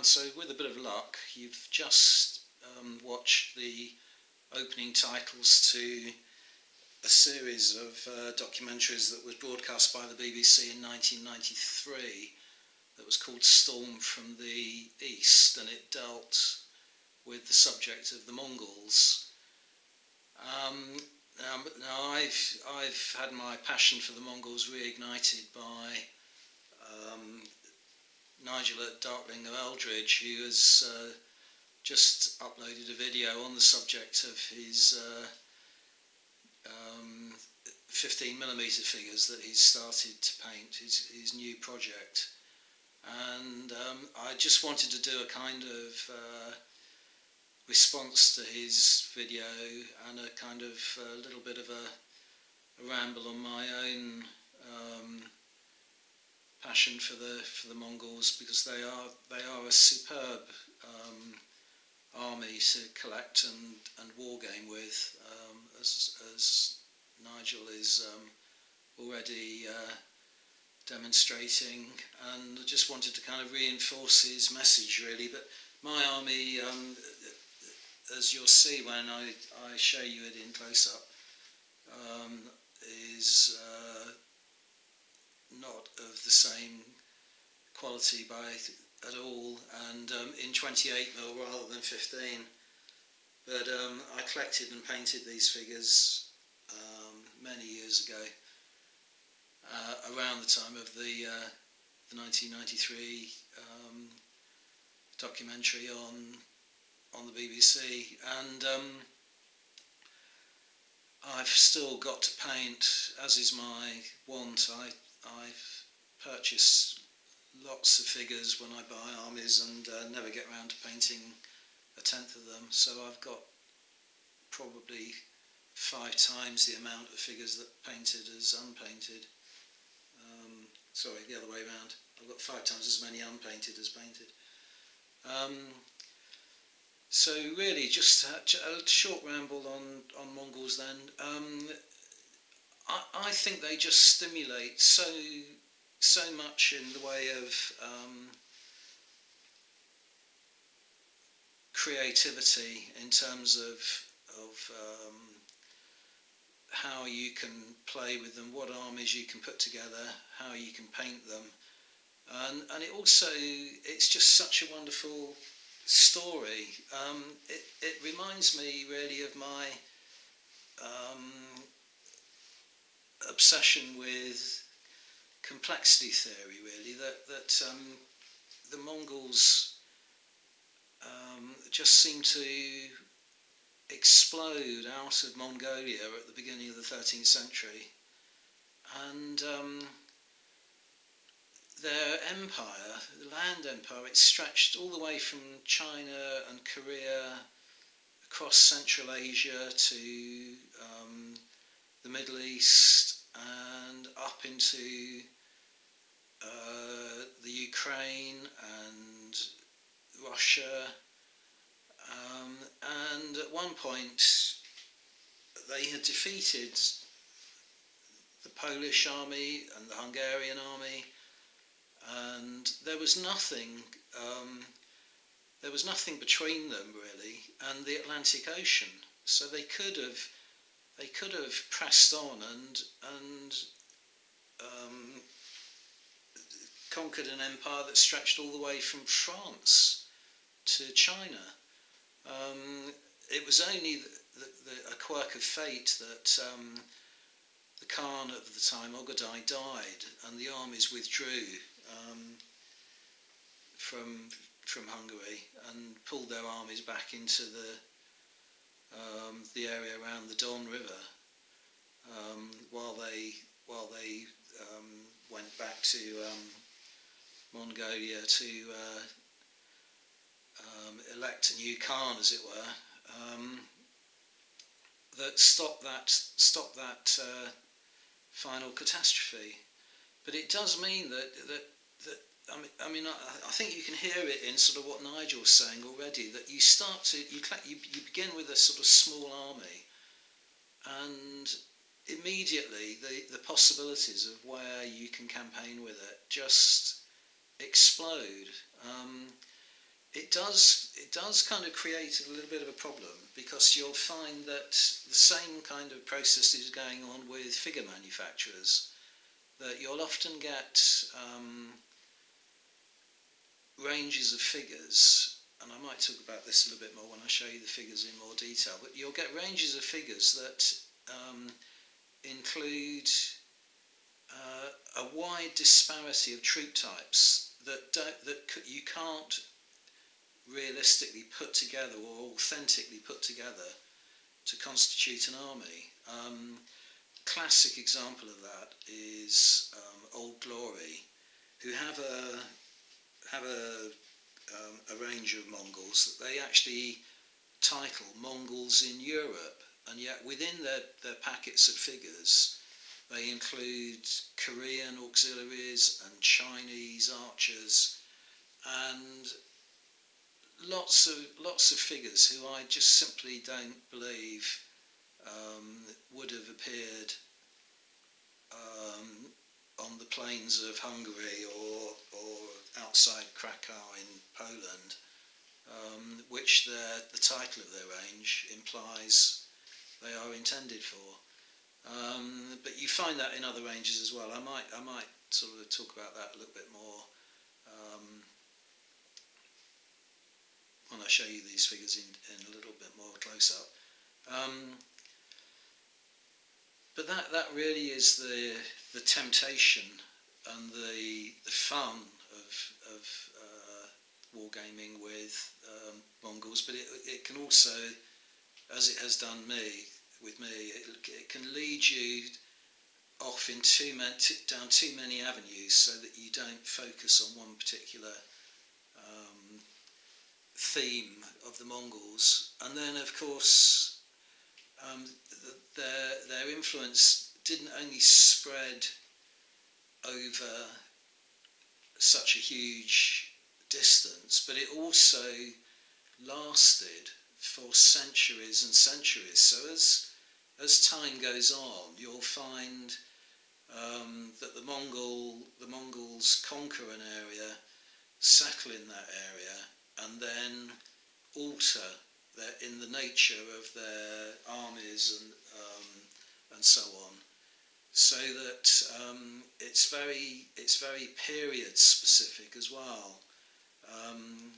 and so with a bit of luck, you've just um, watched the opening titles to a series of uh, documentaries that was broadcast by the BBC in 1993 that was called Storm from the East, and it dealt with the subject of the Mongols. Um, now, now, I've I've had my passion for the Mongols reignited by um, Nigel at Darklinger Aeldridge, who has uh, just uploaded a video on the subject of his uh, um, 15 millimeter figures that he's started to paint, his, his new project. And um, I just wanted to do a kind of uh, response to his video and a kind of a uh, little bit of a, a ramble on my own um, passion for the for the Mongols because they are they are a superb um, army to collect and, and war game with, um, as, as Nigel is um, already uh, demonstrating. And I just wanted to kind of reinforce his message really. But my army, um, as you'll see when I, I show you it in close up, um, is uh, not of the same quality by at all, and um, in 28 mil rather than 15. But um, I collected and painted these figures um, many years ago, uh, around the time of the, uh, the 1993 um, documentary on on the BBC, and um, I've still got to paint, as is my want. I I've purchased lots of figures when I buy armies and uh, never get around to painting a tenth of them. So I've got probably five times the amount of figures that painted as unpainted. Um, sorry, the other way around. I've got five times as many unpainted as painted. Um, so really, just a, short ramble on, on Mongols then. Um, I, I think they just stimulate so so much in the way of um, creativity in terms of of um, how you can play with them, what armies you can put together, how you can paint them, and and it also it's just such a wonderful story. Um, it it reminds me really of my um, obsession with complexity theory, really, that, that um, the Mongols um, just seem to explode out of Mongolia at the beginning of the 13th century. And um, their empire, the land empire, it stretched all the way from China and Korea across Central Asia to um, the Middle East and up into uh, the Ukraine and Russia. Um, and at one point, they had defeated the Polish army and the Hungarian army, and there was nothing. Um, there was nothing between them really and the Atlantic Ocean, so they could have they could have pressed on and and um, conquered an empire that stretched all the way from France to China. Um, it was only the, the, the, a quirk of fate that um, the Khan of the time, Ogadai, died and the armies withdrew um, from from Hungary and pulled their armies back into the um, the area around the Don River um, while they while they um, went back to um, Mongolia to uh, um, elect a new Khan, as it were, that stopped that stop that uh, final catastrophe. But it does mean that that that I mean, I, mean I, I, think you can hear it in sort of what Nigel's saying already. That you start to you you, you begin with a sort of small army, and immediately the, the possibilities of where you can campaign with it just explode. Um, it does it does kind of create a little bit of a problem because you'll find that the same kind of process is going on with figure manufacturers. That you'll often get um, ranges of figures, and I might talk about this a little bit more when I show you the figures in more detail. But you'll get ranges of figures that um, include uh, a wide disparity of troop types that that you can't realistically put together or authentically put together to constitute an army. Um, classic example of that is um, Old Glory, who have a have a um, a range of Mongols that they actually title Mongols in Europe, and yet within their, their packets of figures, they include Korean auxiliaries and Chinese archers, and lots of lots of figures who I just simply don't believe um, would have appeared um, on the plains of Hungary or or outside Krakow in Poland, um, which the title of their range implies they are intended for. Um, but you find that in other ranges as well. I might I might sort of talk about that a little bit more um, when I show you these figures in, in a little bit more close up. Um, but that, that really is the, the temptation and the, the fun of, of uh, wargaming with um, Mongols, but it, it can also, as it has done me, with me, it, it can lead you off in too many, down too many avenues so that you don't focus on one particular um, theme of the Mongols. And then, of course, um, the, their, their influence didn't only spread over such a huge distance, but it also lasted for centuries and centuries. So as as time goes on, you'll find um, that the Mongol the Mongols conquer an area, settle in that area, and then alter in the nature of their armies and um, and so on, so that um, it's very it's very period specific as well. Um,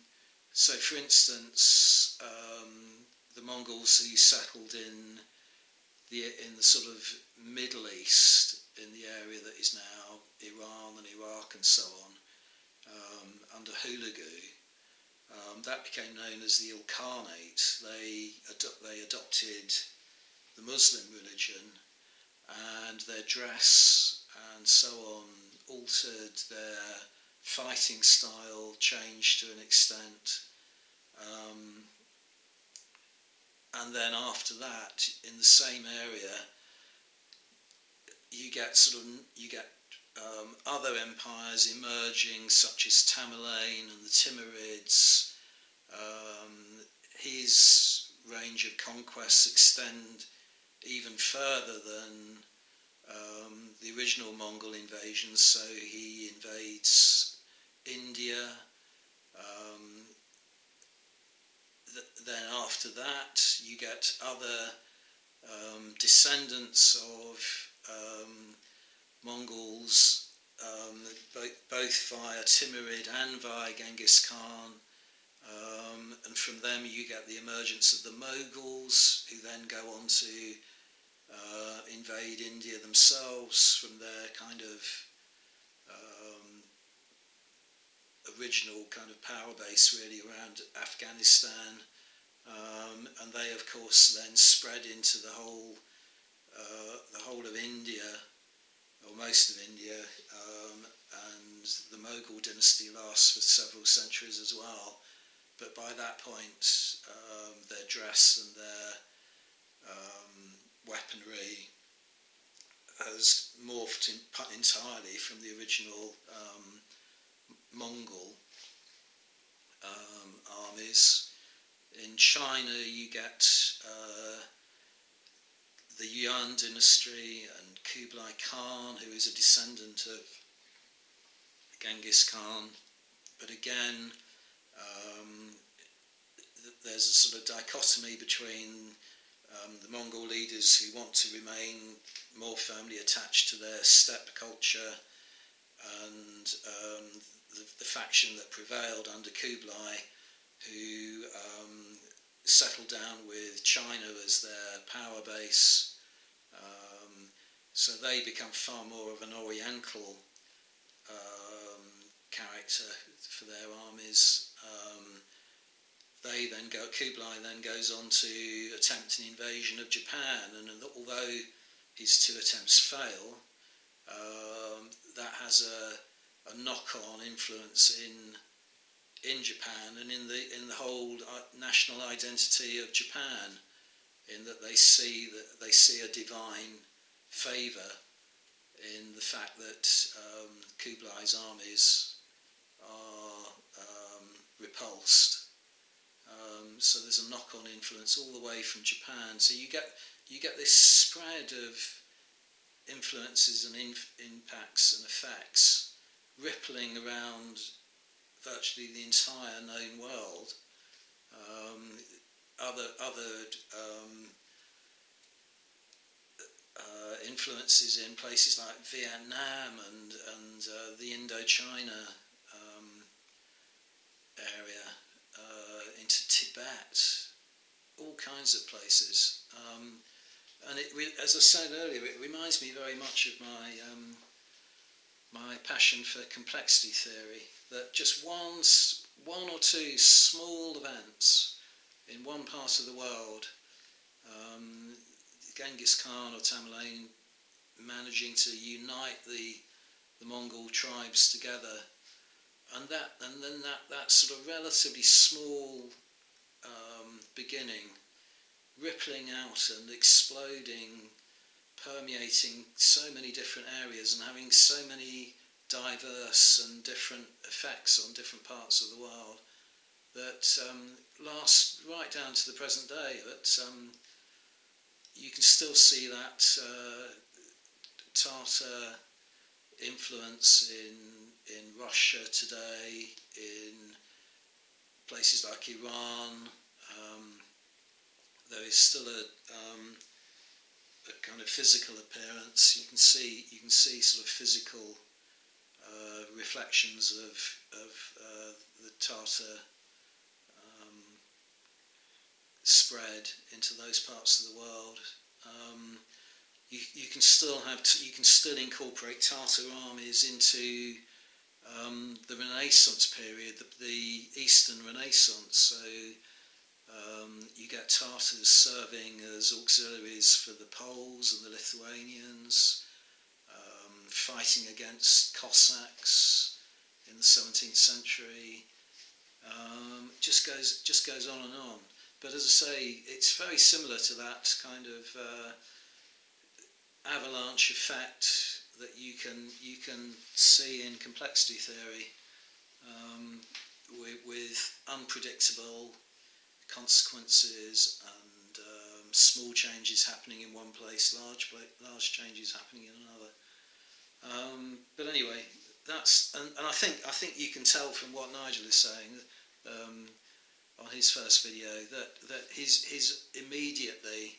so, for instance, um, the Mongols who settled in the in the sort of Middle East, in the area that is now Iran and Iraq and so on, um, under Hulagu, um, that became known as the Ilkhanate. They, ado- they adopted the Muslim religion and their dress and so on altered their fighting style, changed to an extent. Um, and then after that, in the same area, you get sort of you get um, other empires emerging, such as Tamerlane and the Timurids. Um, his range of conquests extend even further than um, the original Mongol invasions. So he invades India. Um, th then after that, you get other um, descendants of um, Mongols, um, both, via Timurid and via Genghis Khan. Um, and from them you get the emergence of the Mughals, who then go on to uh, invade India themselves from their kind of um, original kind of power base really around Afghanistan. Um, and they of course then spread into the whole uh, the whole of India of India, um, and the Mughal dynasty lasts for several centuries as well. But by that point, um, their dress and their um, weaponry has morphed in, entirely from the original um, Mongol um, armies. In China, you get uh, the Yuan dynasty and Kublai Khan, who is a descendant of Genghis Khan. But again, um, there's a sort of dichotomy between um, the Mongol leaders who want to remain more firmly attached to their steppe culture and um, the, the, faction that prevailed under Kublai, who um, settled down with China as their power base. Um, so they become far more of an Oriental um, character for their armies. Um, they then go, Kublai then goes on to attempt an invasion of Japan, and although his two attempts fail, um, that has a, a knock-on influence in in Japan and in the in the whole uh, national identity of Japan, in that they see that they see a divine favour in the fact that um, Kublai's armies are um, repulsed um, so there's a knock-on influence all the way from Japan. So you get you get this spread of influences and inf- impacts and effects rippling around virtually the entire known world. Um, other other um, uh, influences in places like Vietnam and and uh, the Indochina um, area into Tibet, all kinds of places. Um, and it, as I said earlier, it reminds me very much of my um, my passion for complexity theory. That just one one or two small events in one part of the world, um, Genghis Khan or Tamerlane managing to unite the the Mongol tribes together and that and then that that sort of relatively small um, beginning rippling out and exploding permeating so many different areas and having so many diverse and different effects on different parts of the world that um, last right down to the present day that um, you can still see that uh, Tartar influence in in Russia today, in places like Iran. Um, there is still a, a kind of physical appearance. You can see you can see sort of physical uh, reflections of of uh, the Tartar um, spread into those parts of the world. Um, you, you can still have you can still incorporate Tartar armies into um, the Renaissance period, the, the Eastern Renaissance. So um, you get Tartars serving as auxiliaries for the Poles and the Lithuanians, um, fighting against Cossacks in the 17th century. Um, just goes just goes on and on. But as I say, it's very similar to that kind of uh, avalanche effect that you can you can see in complexity theory um, with, with, unpredictable consequences and um, small changes happening in one place, large large changes happening in another. Um, but anyway, that's and, and I think I think you can tell from what Nigel is saying um, on his first video that that his his immediately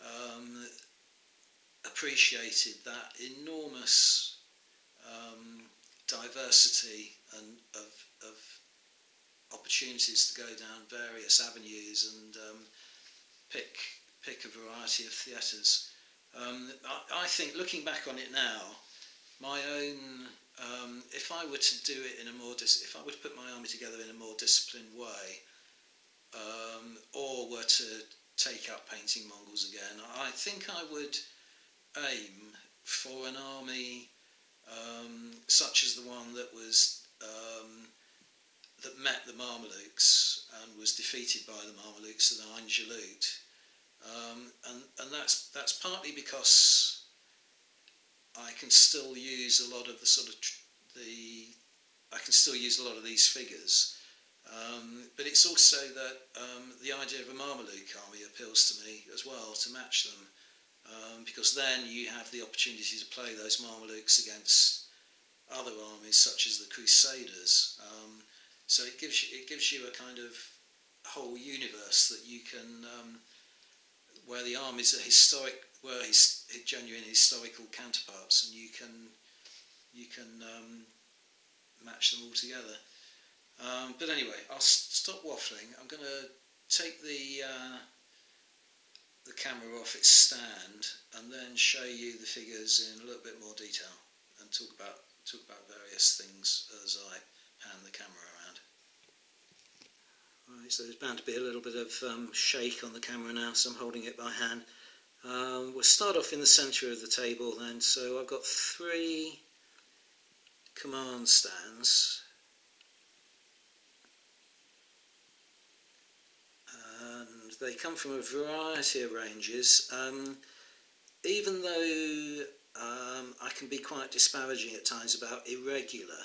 um, appreciated that enormous um, diversity and of, of opportunities to go down various avenues and um, pick pick a variety of theatres. Um, I, I, think looking back on it now, my own um, if I were to do it in a more if I were to put my army together in a more disciplined way, um, or were to take up painting Mongols again, I think I would aim for an army um, such as the one that was um, that met the Mamelukes and was defeated by the Mamelukes at Ain Jalut. Um, and, and that's that's partly because I can still use a lot of the sort of the I can still use a lot of these figures. Um, but it's also that um, the idea of a Mameluke army appeals to me as well to match them um, because then you have the opportunity to play those Mamelukes against other armies such as the Crusaders. Um, So it gives you, it gives you a kind of whole universe that you can, um, where the arm is a historic, where his genuine historical counterparts, and you can you can um, match them all together. Um, but anyway, I'll stop waffling. I'm going to take the uh, the camera off its stand and then show you the figures in a little bit more detail and talk about talk about various things as I pan the camera. Right, so there's bound to be a little bit of um, shake on the camera now, so I'm holding it by hand. Um, we'll start off in the centre of the table then. So I've got three command stands. And they come from a variety of ranges. Um, even though um, I can be quite disparaging at times about irregular,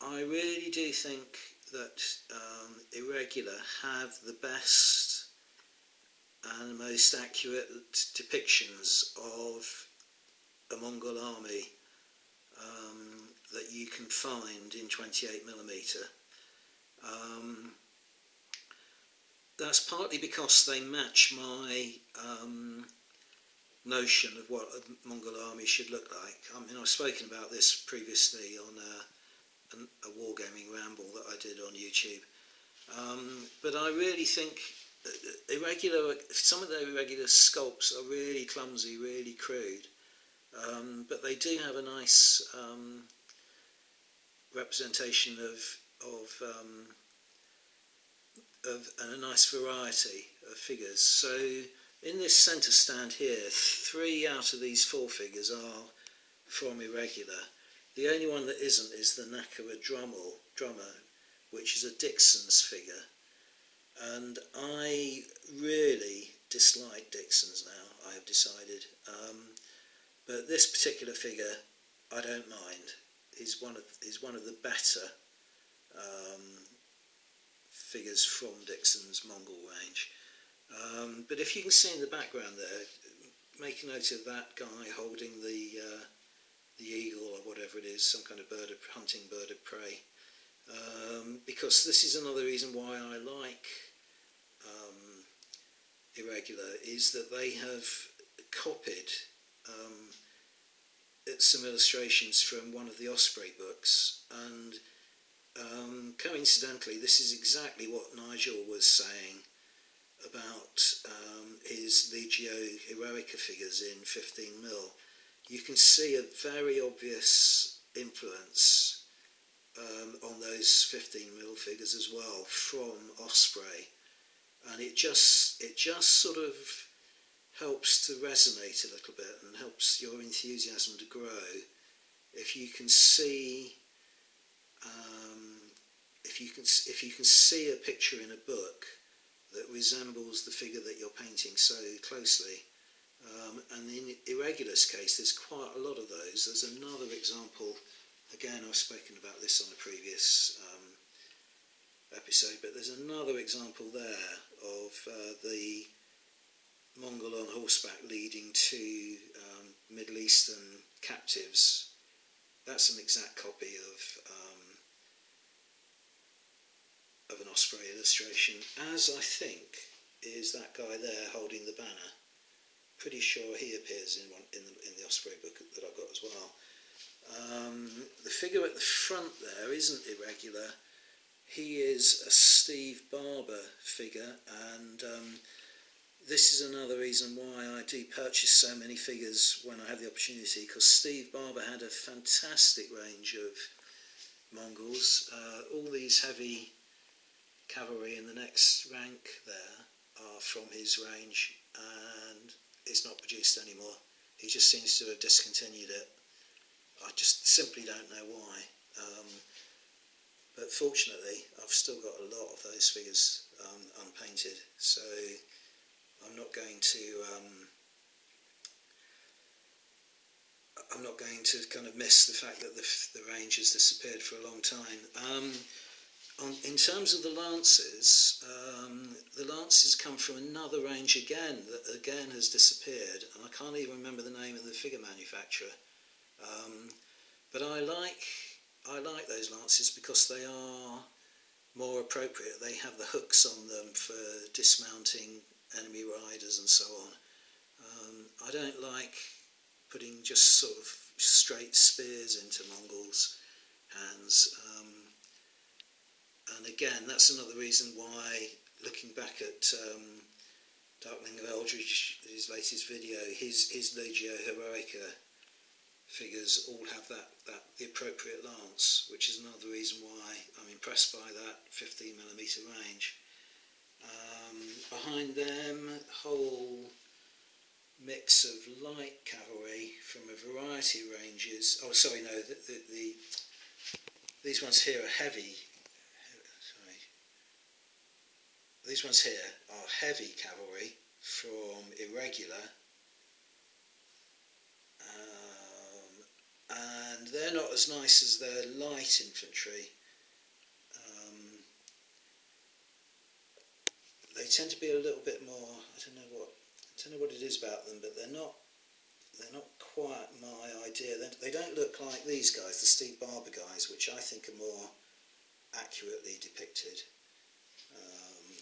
I really do think that um, irregular have the best and most accurate depictions of a Mongol army um, that you can find in 28 millimeter. Um, that's partly because they match my um, notion of what a Mongol army should look like. I mean, I've spoken about this previously on a, a, a wargaming ramble that I did on YouTube. Um, but I really think irregular, some of the irregular sculpts are really clumsy, really crude. Um, but they do have a nice um, representation of of, um, of and a nice variety of figures. So in this centre stand here, three out of these four figures are from irregular. The only one that isn't is the Nakara Drummel, drummer, which is a Dixon's figure. And I really dislike Dixon's now, I have decided. Um, but this particular figure, I don't mind. He's one of he's one of the better um, figures from Dixon's Mongol range. Um, but if you can see in the background there, make a note of that guy holding the uh, the eagle or whatever it is, some kind of bird of hunting bird of prey. Um, because this is another reason why I like um, Irregular, is that they have copied um, some illustrations from one of the Osprey books, and um, coincidentally, this is exactly what Nigel was saying about um, his Legio Heroica figures in 15 mil. You can see a very obvious influence um, on those 15 mil figures as well from Osprey, and it just it just sort of helps to resonate a little bit and helps your enthusiasm to grow. If you can see um, if you can if you can see a picture in a book that resembles the figure that you're painting so closely um, and in Irregular's case there's quite a lot of those. There's another example again I've spoken about this on a previous um, episode but there's another example there of uh, the Mongol on horseback leading to um, Middle Eastern captives. That's an exact copy of um, of an Osprey illustration, as I think is that guy there holding the banner. Pretty sure he appears in one in the in the Osprey book that I've got as well. Um, the figure at the front there isn't irregular. He is a Steve Barber figure, and um, this is another reason why I do purchase so many figures when I have the opportunity because Steve Barber had a fantastic range of Mongols. Uh, all these heavy cavalry in the next rank there are from his range and it's not produced anymore. He just seems to have discontinued it. I just simply don't know why. Um, but fortunately, I've still got a lot of those figures um, unpainted. So I'm not going to um, I'm not going to kind of miss the fact that the, the range has disappeared for a long time. Um, on, in terms of the lances, um, the lances come from another range again that again has disappeared, and I can't even remember the name of the figure manufacturer. Um, but I like I like those lances because they are more appropriate. They have the hooks on them for dismounting enemy riders and so on. Um, I don't like putting just sort of straight spears into Mongols' hands. Um, and again, that's another reason why, looking back at um, Darklinger Aeldridge, his latest video, his, his Legio Heroica figures all have that, that the appropriate lance, which is another reason why I'm impressed by that 15mm range. Um, behind them, whole mix of light cavalry from a variety of ranges. Oh, sorry, no, the, the, the these ones here are heavy. Sorry, these ones here are heavy cavalry from irregular, um, and they're not as nice as their light infantry. Um, they tend to be a little bit more. I don't know what I don't know what it is about them, but they're not they're not quite my idea. They, they don't look like these guys, the Steve Barber guys, which I think are more accurately depicted. Um,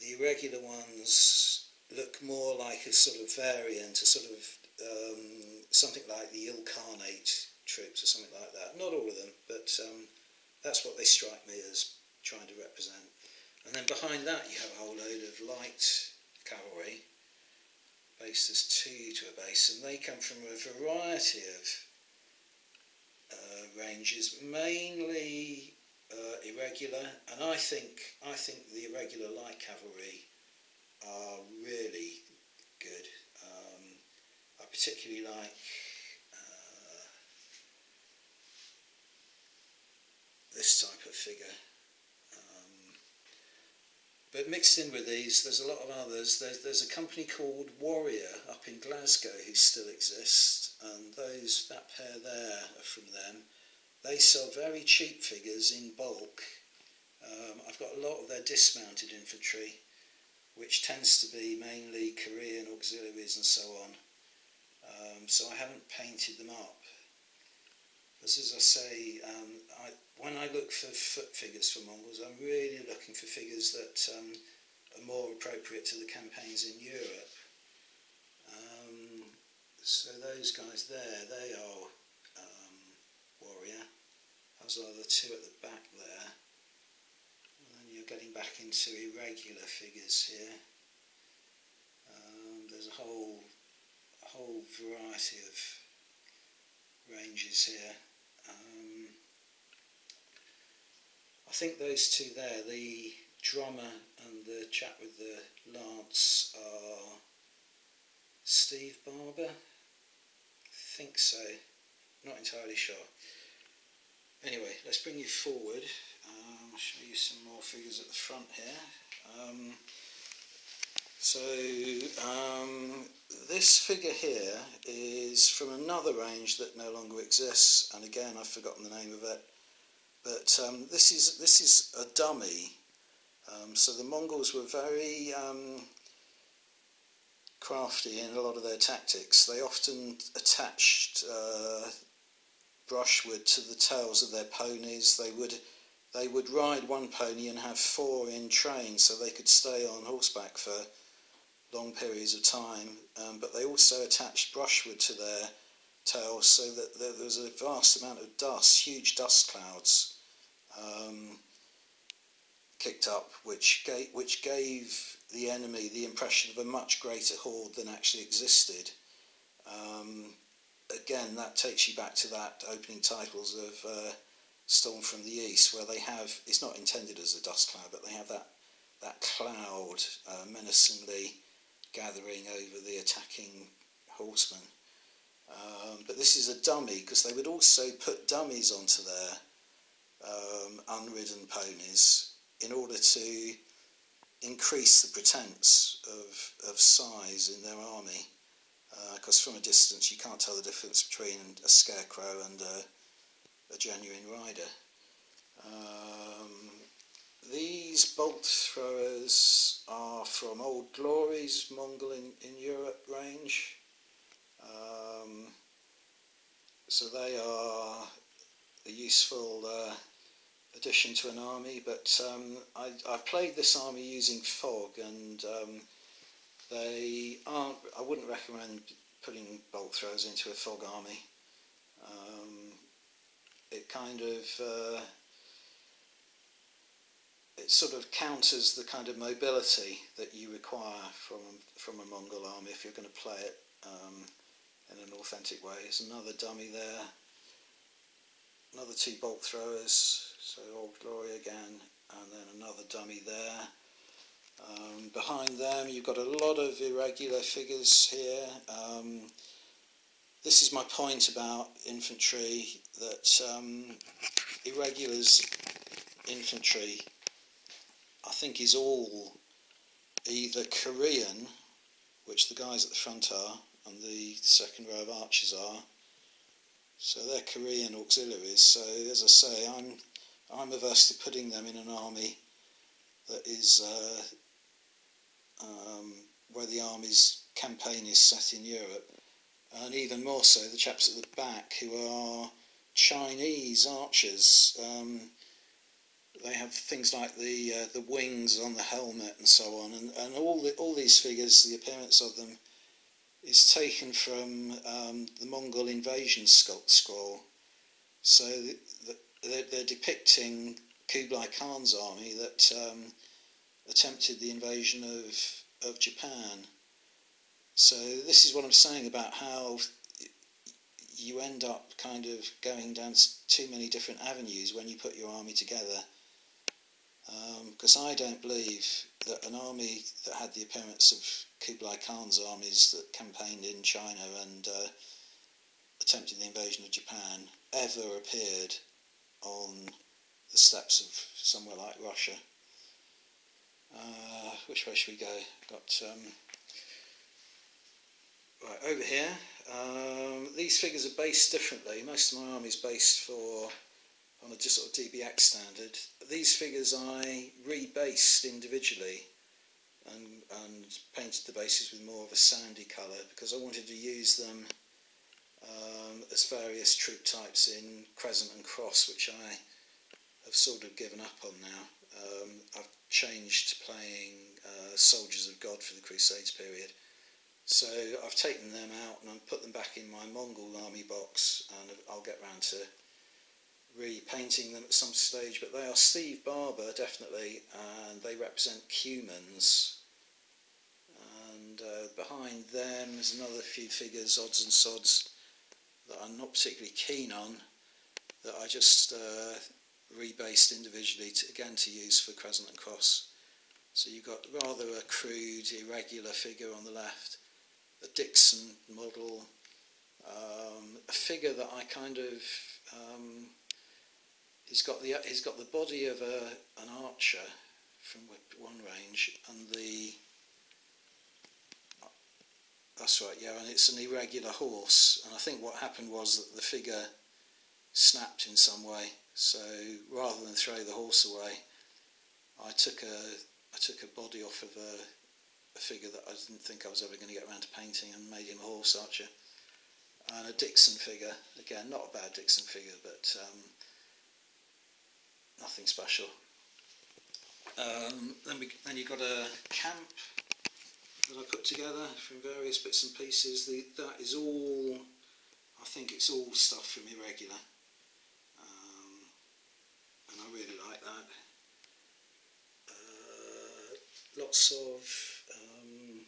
the irregular ones look more like a sort of variant, a sort of um, something like the Ilkhanate troops or something like that. Not all of them, but um, that's what they strike me as trying to represent. And then behind that you have a whole load of light cavalry, based as two to a base, and they come from a variety of uh, ranges, mainly uh, irregular, and I think I think the irregular light cavalry are really good. Um, particularly like uh, this type of figure. But mixed in with these, there's a lot of others. There's, there's a company called Warrior up in Glasgow who still exists, and those that pair there are from them. They sell very cheap figures in bulk. Um, I've got a lot of their dismounted infantry, which tends to be mainly Korean auxiliaries and so on. Um, so I haven't painted them up. Because as I say, um, I, when I look for foot figures for Mongols, I'm really looking for figures that um, are more appropriate to the campaigns in Europe. Um, so those guys there, they are um, warrior. Those are the two at the back there. And then you're getting back into irregular figures here. Um, there's a whole, whole variety of ranges here. Um, I think those two there, the drummer and the chap with the lance, are Steve Barber. I think so. Not entirely sure. Anyway, let's bring you forward. Um, I'll show you some more figures at the front here. Um, so um, this figure here is from another range that no longer exists, and again I've forgotten the name of it. But um, this is this is a dummy. Um, so the Mongols were very um, crafty in a lot of their tactics. They often attached uh, brushwood to the tails of their ponies. They would they would ride one pony and have four in train so they could stay on horseback for long periods of time. Um, but they also attached brushwood to their tails so that there was a vast amount of dust, huge dust clouds um, kicked up, which gave, which gave the enemy the impression of a much greater horde than actually existed. Um, again, that takes you back to that opening titles of uh, Storm from the East, where they have, it's not intended as a dust cloud, but they have that, that cloud uh, menacingly gathering over the attacking horsemen. Um, but this is a dummy because they would also put dummies onto their um, unridden ponies in order to increase the pretense of, of size in their army because uh, from a distance you can't tell the difference between a scarecrow and a, a genuine rider. Um, these bolt throwers are from Old Glory's Mongol in, in Europe range. Um, so they are a useful uh, addition to an army, but um, I, have played this army using fog, and um, they aren't. I wouldn't recommend putting bolt throwers into a fog army. Um, it kind of uh, it sort of counters the kind of mobility that you require from from a Mongol army if you're going to play it um, in an authentic way. There's another dummy there, another two bolt throwers, so Old Glory again, and then another dummy there. Um, behind them you've got a lot of irregular figures here. Um, this is my point about infantry, that um, irregulars infantry I think is all either Korean, which the guys at the front are, and the second row of archers are. So they're Korean auxiliaries. So as I say, I'm I'm averse to putting them in an army that is uh, um, where the army's campaign is set in Europe, and even more so the chaps at the back who are Chinese archers. Um, they have things like the uh, the wings on the helmet and so on, and, and all the, all these figures, the appearance of them is taken from um, the Mongol invasion scroll. So the, the, they're, they're, depicting Kublai Khan's army that um, attempted the invasion of of Japan. So this is what I'm saying about how you end up kind of going down too many different avenues when you put your army together because um, I don't believe that an army that had the appearance of Kublai Khan's armies that campaigned in China and uh, attempted the invasion of Japan ever appeared on the steppes of somewhere like Russia. Uh, which way should we go? Got um, right over here. Um, these figures are based differently. Most of my army is based for on a sort of DBX standard. These figures I rebased individually and, and painted the bases with more of a sandy colour because I wanted to use them um, as various troop types in Crescent and Cross, which I have sort of given up on now. Um, I've changed to playing uh, Soldiers of God for the Crusades period. So I've taken them out and I've put them back in my Mongol army box and I'll get round to repainting them at some stage, but they are Steve Barber, definitely, and they represent Cumans. And uh, behind them there's another few figures, odds and sods, that I'm not particularly keen on, that I just uh, rebased individually, to, again to use for Crescent and Cross. So you've got rather a crude, irregular figure on the left, a Dixon model, um, a figure that I kind of um, he's got the he's got the body of a an archer from one range and the that's right yeah and it's an irregular horse. And I think what happened was that the figure snapped in some way. So rather than throw the horse away I took a I took a body off of a, a figure that I didn't think I was ever going to get around to painting and made him a horse archer. And a Dixon figure again not a bad Dixon figure but um, nothing special. Um, then, we, then you've got a camp that I put together from various bits and pieces. The, that is all, I think it's all stuff from Irregular. Um, and I really like that. Uh, lots of um,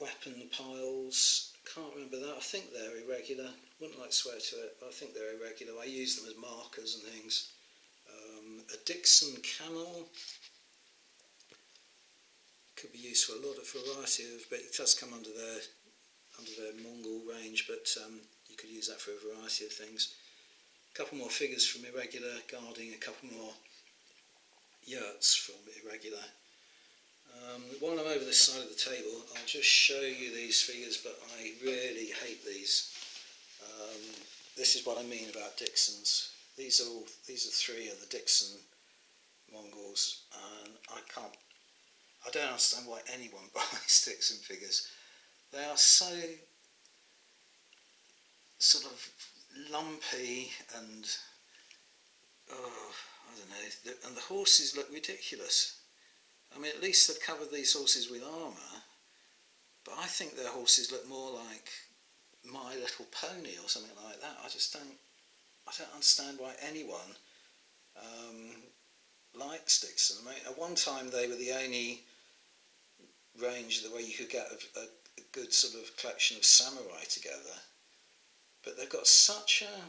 weapon piles can't remember that. I think they're irregular. Wouldn't like to swear to it, but I think they're irregular. I use them as markers and things. Um, a Dixon camel could be used for a lot of variety of, but it does come under their under their Mongol range. But um, you could use that for a variety of things. A couple more figures from irregular guarding, a couple more yurts from irregular. Um, while I'm over this side of the table, I'll just show you these figures, but I really hate these. Um, this is what I mean about Dixons. These are all, these are three of the Dixon Mongols, and I can't, I don't understand why anyone buys Dixon figures. They are so sort of lumpy and oh, I don't know, and the horses look ridiculous. I mean, at least they've covered these horses with armour, but I think their horses look more like My Little Pony or something like that. I just don't, I don't understand why anyone um, likes Dixon. I mean, at one time they were the only range the way you could get a, a, a good sort of collection of samurai together, but they've got such a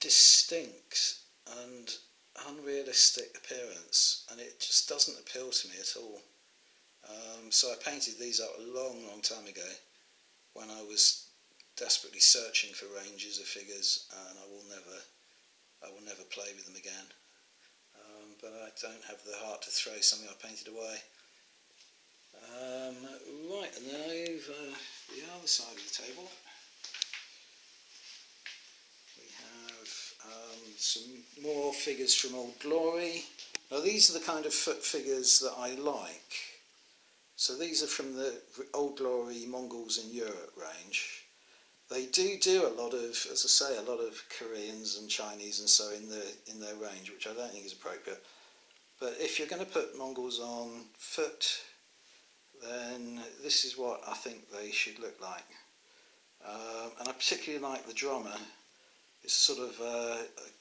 distinct and unrealistic appearance, and it just doesn't appeal to me at all. Um, so I painted these up a long, long time ago when I was desperately searching for ranges of figures, and I will never, I will never play with them again. Um, but I don't have the heart to throw something I painted away. Um, right, and then over the other side of the table, um, some more figures from Old Glory. Now these are the kind of foot figures that I like. So these are from the Old Glory Mongols in Europe range. They do do a lot of, as I say, a lot of Koreans and Chinese and so in the in their range, which I don't think is appropriate. But if you're going to put Mongols on foot, then this is what I think they should look like. Um, and I particularly like the drummer it's sort of a,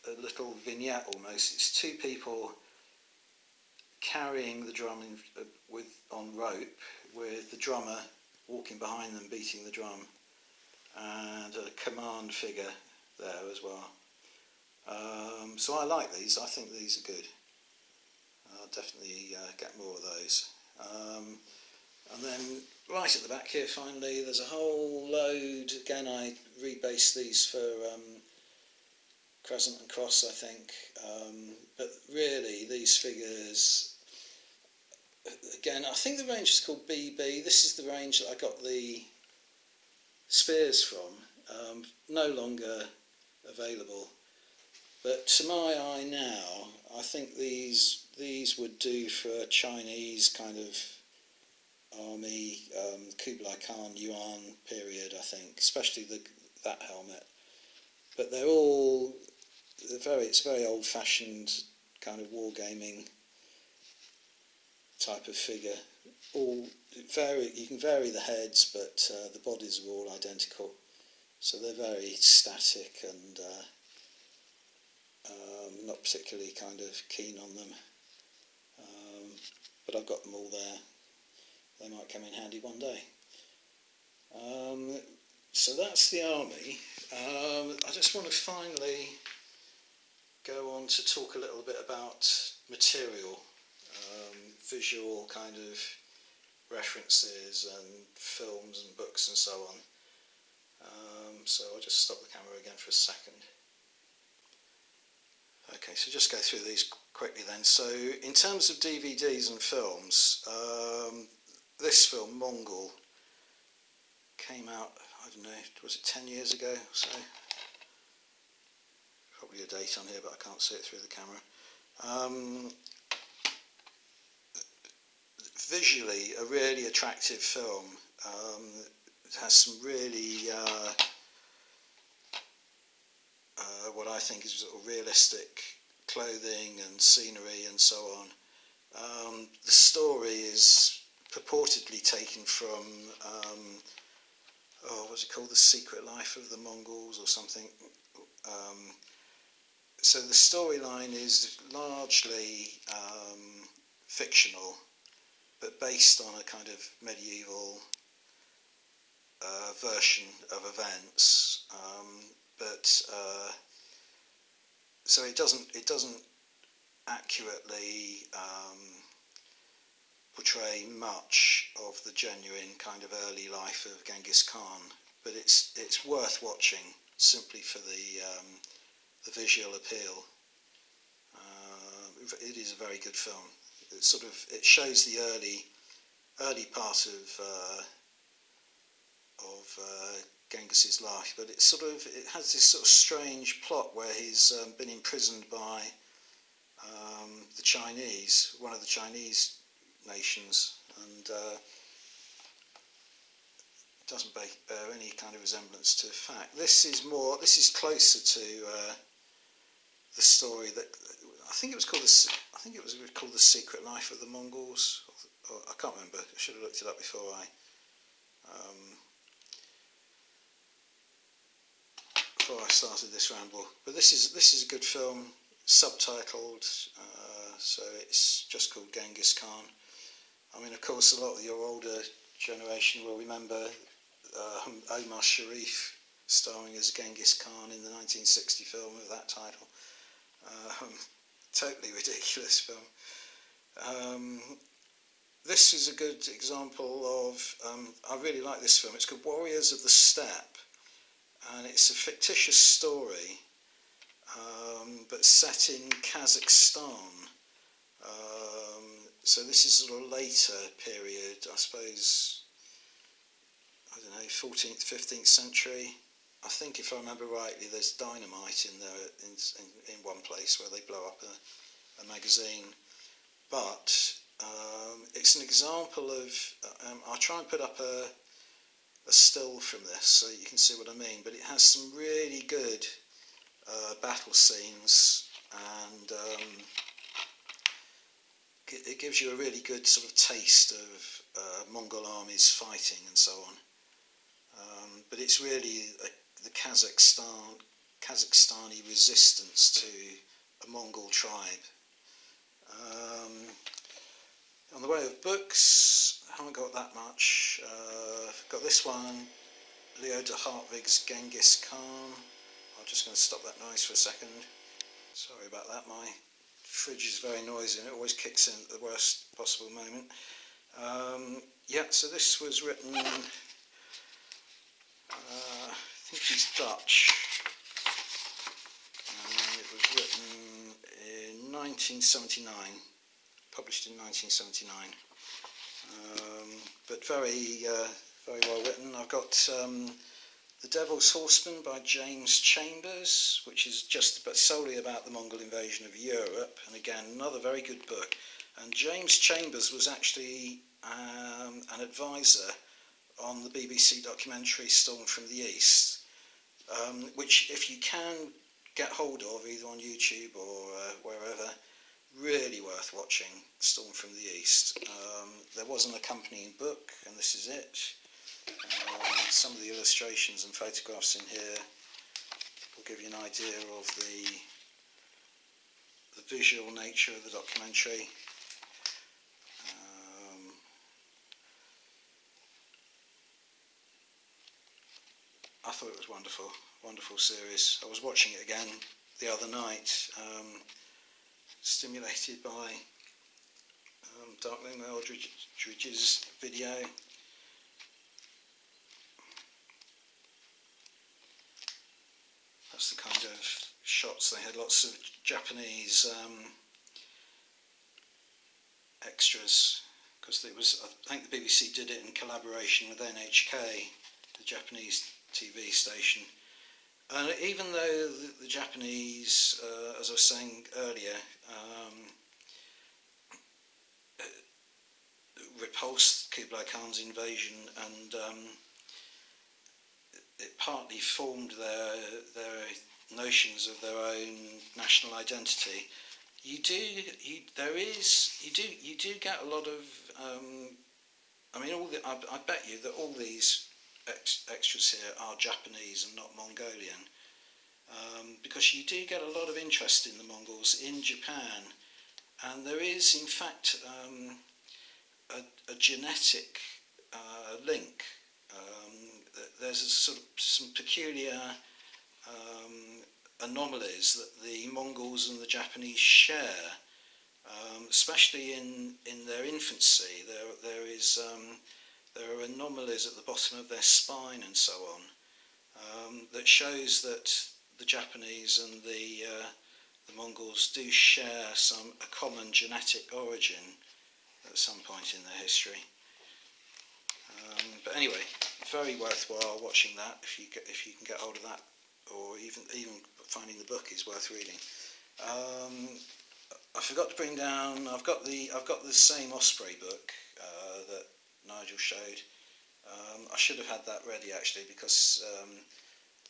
a little vignette almost. It's two people carrying the drum in, uh, with on rope, with the drummer walking behind them, beating the drum, and a command figure there as well. Um, so I like these. I think these are good. I'll definitely uh, get more of those. Um, and then right at the back here, finally, there's a whole load. Again, I rebased these for um, crescent and cross, I think. Um, but really, these figures, again, I think the range is called BB. This is the range that I got the spears from. Um, no longer available. But to my eye now, I think these these would do for a Chinese kind of army, um, Kublai Khan Yuan period, I think, especially the that helmet. But they're all very it's very old fashioned kind of wargaming type of figure. All vary you can vary the heads, but uh, the bodies are all identical. So they're very static and uh, um, not particularly kind of keen on them. Um, but I've got them all there. They might come in handy one day. Um, so that's the army. Um, I just want to finally go on to talk a little bit about material, um, visual kind of references and films and books and so on. Um, so I'll just stop the camera again for a second. Okay, so just go through these quickly then. So in terms of DVDs and films, um, this film, Mongol, came out, I don't know, was it 10 years ago so? Probably a date on here, but I can't see it through the camera. Um, visually, a really attractive film. Um, it has some really, uh, uh, what I think is sort of realistic clothing and scenery and so on. Um, the story is purportedly taken from, um, oh, what's it called, The Secret Life of the Mongols or something. Um, so the storyline is largely um, fictional, but based on a kind of medieval uh, version of events. Um, but uh, so it doesn't it doesn't accurately um, portray much of the genuine kind of early life of Genghis Khan, but it's it's worth watching simply for the um, the visual appeal. Uh, it is a very good film. It sort of it shows the early early part of uh, of uh, Genghis's life, but it sort of it has this sort of strange plot where he's um, been imprisoned by um, the Chinese, one of the Chinese nations, and uh, doesn't bear any kind of resemblance to fact. This is more. This is closer to uh, the story that I think it was called. The, I think it was called the Secret Life of the Mongols. Or, or, I can't remember. I should have looked it up before I. Um, before I started this ramble, but this is this is a good film, subtitled, uh, so it's just called Genghis Khan. I mean, of course, a lot of your older generation will remember uh, Omar Sharif starring as Genghis Khan in the 1960 film of that title. Um, totally ridiculous film. Um, this is a good example of, um, I really like this film, it's called Warriors of the Steppe and it's a fictitious story um, but set in Kazakhstan. Um, so this is of later period, I suppose, I don't know, 14th, 15th century. I think if I remember rightly, there's dynamite in there in, in, in one place where they blow up a, a magazine. But um, it's an example of, um, I'll try and put up a, a still from this so you can see what I mean, but it has some really good uh, battle scenes and um, it gives you a really good sort of taste of uh, Mongol armies fighting and so on. Um, but it's really a, the Kazakhstan Kazakhstani resistance to a Mongol tribe. Um, on the way of books, I haven't got that much. Uh, got this one, Leo de Hartog's Genghis Khan. I'm just going to stop that noise for a second. Sorry about that, my fridge is very noisy and it always kicks in at the worst possible moment. Um, yeah, so this was written, uh, think he's Dutch. Uh, it was written in 1979, published in 1979. Um, but very, uh, very well written. I've got um, The Devil's Horsemen by James Chambers, which is just about, solely about the Mongol invasion of Europe. And again, another very good book. And James Chambers was actually um, an advisor on the BBC documentary Storm from the East, um, which, if you can get hold of either on YouTube or uh, wherever, really worth watching Storm from the East. Um, there was an accompanying book, and this is it. Um, some of the illustrations and photographs in here will give you an idea of the the visual nature of the documentary. Thought it was wonderful, wonderful series. I was watching it again the other night. Um, stimulated by um, Darklinger Aeldridge's video. That's the kind of shots. They had lots of Japanese um, extras because it was. I think the BBC did it in collaboration with NHK, the Japanese TV station. And even though the, the Japanese, uh, as I was saying earlier, um, repulsed Kublai Khan's invasion and um, it partly formed their their notions of their own national identity. You do you there is you do you do get a lot of um, I mean all the, I, I bet you that all these ex extras here are Japanese and not Mongolian. Um, because you do get a lot of interest in the Mongols in Japan, and there is, in fact, um, a, a, genetic uh, link. Um, there's a sort of some peculiar um, anomalies that the Mongols and the Japanese share, um, especially in, in their infancy. There, there is um, there are anomalies at the bottom of their spine and so on um, that shows that the Japanese and the, uh, the Mongols do share some a common genetic origin at some point in their history. Um, but anyway, very worthwhile watching that if you get, if you can get hold of that, or even even finding the book is worth reading. Um, I forgot to bring down. I've got the I've got the same Osprey book uh, that Nigel showed. Um, I should have had that ready actually because um,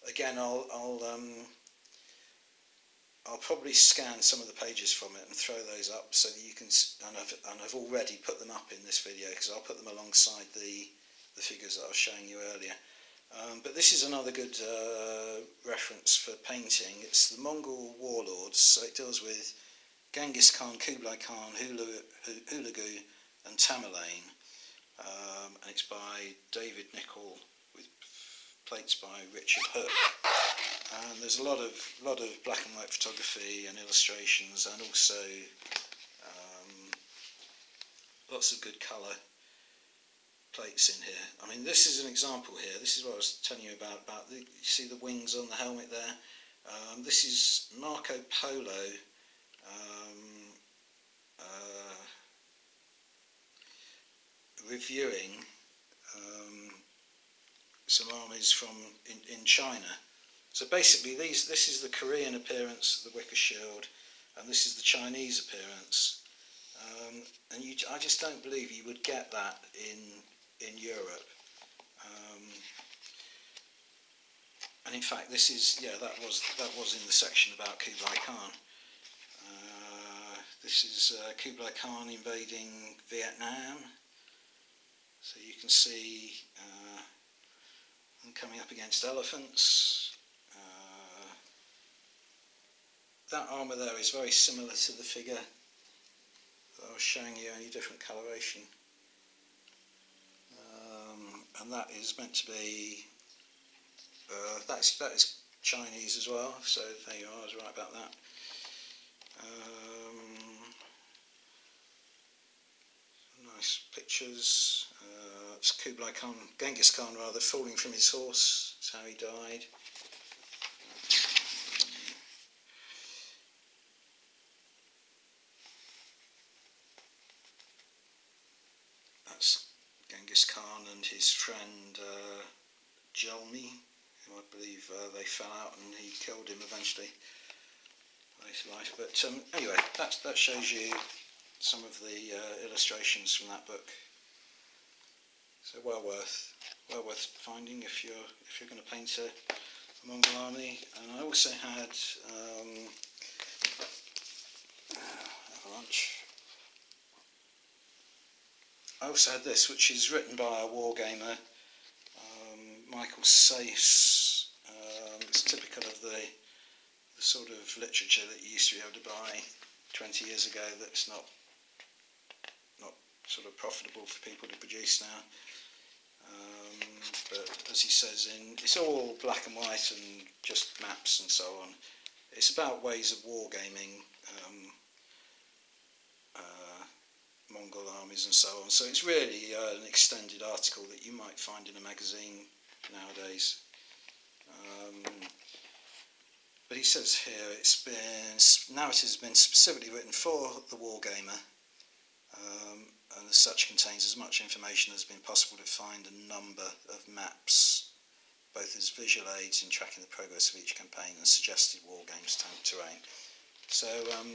again I'll I'll um, I'll probably scan some of the pages from it and throw those up so that you can and I've, and I've already put them up in this video because I'll put them alongside the the figures that I was showing you earlier. Um, but this is another good uh, reference for painting. It's the Mongol warlords, so it deals with Genghis Khan, Kublai Khan, Hulagu and Tamerlane. Um, and it's by David Nicolle with plates by Richard Hook. And there's a lot of lot of black and white photography and illustrations and also um, lots of good colour plates in here. I mean, this is an example here. This is what I was telling you about. About the, you see the wings on the helmet there. Um, this is Marco Polo um, uh, reviewing um, some armies from in, in China. So basically, these this is the Korean appearance of the Wicker Shield, and this is the Chinese appearance. Um, and you, I just don't believe you would get that in in Europe. Um, and in fact, this is yeah that was that was in the section about Kublai Khan. Uh, this is uh, Kublai Khan invading Vietnam. So you can see uh, them coming up against elephants. Uh, that armour there is very similar to the figure that I was showing you, only different coloration and that is meant to be uh, that's that is Chinese as well so there you are I was right about that um, nice pictures. Uh, it's Kublai Khan Genghis Khan rather falling from his horse. That's how he died. That's Genghis Khan and his friend uh, Jelmi, who I believe uh, they fell out and he killed him eventually later life. But um, anyway, that, that shows you some of the uh, illustrations from that book. So well worth well worth finding if you're if you're going to paint a, a Mongol army. And I also had um, lunch. I also had this, which is written by a wargamer, um, Michael Sace. Um, it's typical of the, the sort of literature that you used to be able to buy 20 years ago that's not sort of profitable for people to produce now. Um, but as he says in, it's all black and white and just maps and so on. It's about ways of wargaming. Um, Mongol armies and so on. So it's really uh, an extended article that you might find in a magazine nowadays. Um, but he says here it's been narrative has been specifically written for the wargamer, um, and as such contains as much information as has been possible to find a number of maps, both as visual aids in tracking the progress of each campaign and suggested war games terrain. So um,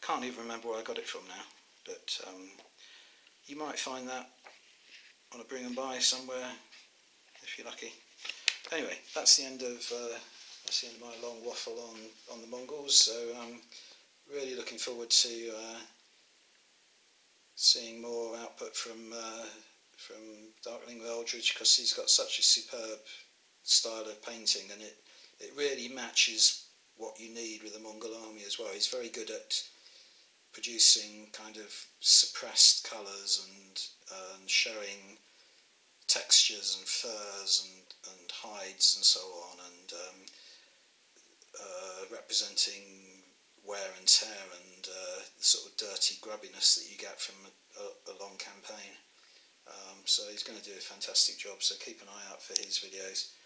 can't even remember where I got it from now but um, you might find that on a bring and buy somewhere if you're lucky. Anyway, that's the end of uh, that's the end of my long waffle on on the Mongols. So um, really looking forward to uh, seeing more output from uh, from Darklinger Aeldridge because he's got such a superb style of painting and it it really matches what you need with the Mongol army as well. He's very good at producing kind of suppressed colours and, uh, and showing textures and furs and, and hides and so on and um, uh, representing wear and tear and uh, the sort of dirty grubbiness that you get from a, a, long campaign. Um, so he's going to do a fantastic job, so keep an eye out for his videos.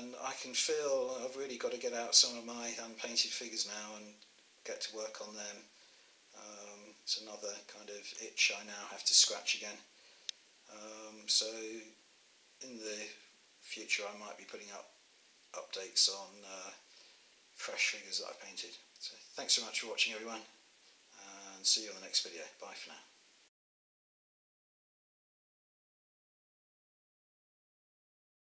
And I can feel I've really got to get out some of my unpainted figures now and get to work on them. Um, it's another kind of itch I now have to scratch again. Um, so in the future I might be putting up updates on uh, fresh figures that I've painted. So thanks so much for watching everyone and see you on the next video. Bye for now.